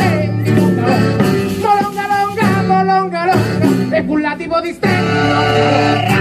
distinto, molonga, longa, molonga, longa, esculativo distinto.